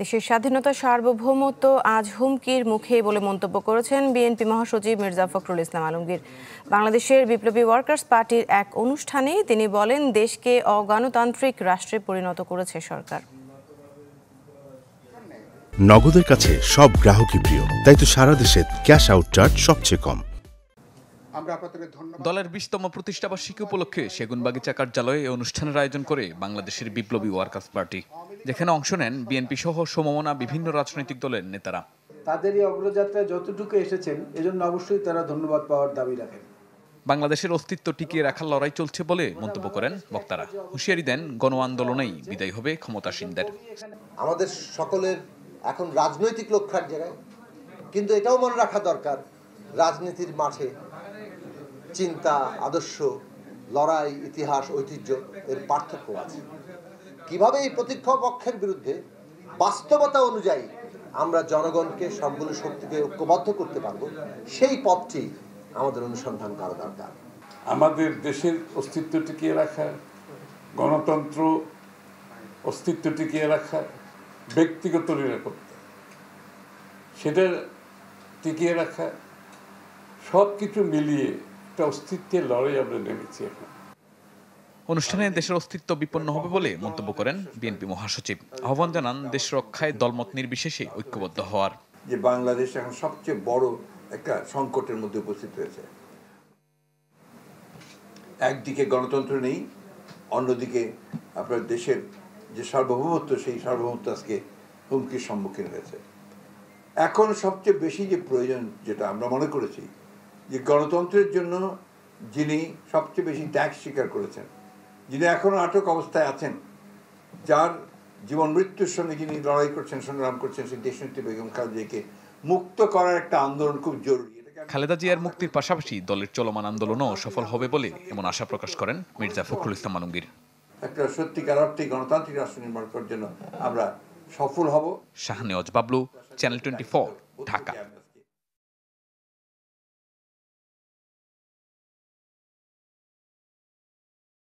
দেশের স্বাধীনতা সার্বভৌমত্ব আজ হুমকির মুখে বলে মন্তব্য করেছেন বিএনপি মহাসচিব মির্জা ফখরুল ইসলাম আলমগীর। বাংলাদেশের বিপ্লবী ওয়ার্কার্স পার্টির এক অনুষ্ঠানে তিনি বলেন, দেশকে অগণতান্ত্রিক রাষ্ট্রে পরিণত করেছে সরকার। নগদের কাছে সব গ্রাহকই প্রিয়, তাই তো সারা দেশে ক্যাশ আউট চার্জ সবচেয়ে কম। দলের বিশতম প্রতিষ্ঠাবার্ষিকী উপলক্ষে সেগুনবাগিচা কার্যালয়ে এই অনুষ্ঠানের আয়োজন করে বাংলাদেশের বিপ্লবী ওয়ার্কার্স পার্টি যেখানে অংশ নেন বিএনপি সহ সমমনা বিভিন্ন রাজনৈতিক দলের নেতারা। তাদের এই অগ্রযাত্রায় যতটুকু এসেছেন এজন্য অবশ্যই তারা ধন্যবাদ পাওয়ার দাবি রাখেন। বাংলাদেশের অস্তিত্ব টিকিয়ে রাখার লড়াই চলছে বলে মন্তব্য করেন বক্তারা। হুঁশিয়ারি দেন গণ আন্দোলনেই বিদায় হবে ক্ষমতাসীনদের। আমাদের সকলের এখন রাজনৈতিক লক্ষ্যের জায়গায় কিন্তু এটাও মনে রাখা দরকার রাজনীতির মাঠে। চিন্তা, আদর্শ, লড়াই, ইতিহাস, ঐতিহ্য, এর পার্থক্য আছে। কীভাবে এই প্রতিক্ষ পক্ষের বিরুদ্ধে বাস্তবতা অনুযায়ী আমরা জনগণকে সবগুলো শক্তিকে ঐক্যবদ্ধ করতে পারব, সেই পথটি আমাদের অনুসন্ধান করা দরকার। আমাদের দেশের অস্তিত্ব টিকিয়ে রাখা, গণতন্ত্র অস্তিত্ব টিকিয়ে রাখা, ব্যক্তিগত নিরাপত্তা, সেটা টিকিয়ে রাখা সব কিছু মিলিয়ে একটা অস্তিত্বের লড়াই আমরা নেমেছি এখন। অনুষ্ঠানে দেশের অস্তিত্ব বিপন্ন হবে বলে মন্তব্য করেন বিএনপি মহাসচিব। আহ্বান জানান দেশ রক্ষায় দলমত নির্বিশেষে ঐক্যবদ্ধ হওয়ার। যে বাংলাদেশ এখন সবচেয়ে বড় একটা সংকটের মধ্যে উপস্থিত হয়েছে। একদিকে গণতন্ত্র নেই অন্যদিকে আপনার দেশের যে সার্বভৌমত্ব সেই সার্বভৌমত্ব আজকে হুমকির সম্মুখীন হয়েছে। এখন সবচেয়ে বেশি যে প্রয়োজন যেটা আমরা মনে করেছি যে গণতন্ত্রের জন্য যিনি সবচেয়ে বেশি ত্যাগ স্বীকার করেছেন যিনি এখনও আটক অবস্থায় আছেন যার জীবন মৃত্যুর সঙ্গে যিনি লড়াই করছেন সংগ্রাম করছেন সেই দেশনেত্রী বেগম খালেদাকে মুক্ত করার একটা আন্দোলন খুব জরুরি। খালেদা জিয়ার মুক্তির পাশাপাশি দলের চলমান আন্দোলনও সফল হবে বলে এমন আশা প্রকাশ করেন মির্জা ফখরুল ইসলাম আলমগীর। একটা সত্যিকার অর্থে গণতান্ত্রিক রাষ্ট্র নির্মাণ করার জন্য আমরা সফল হব। Shahnewaz Bablu channel twenty Dhaka.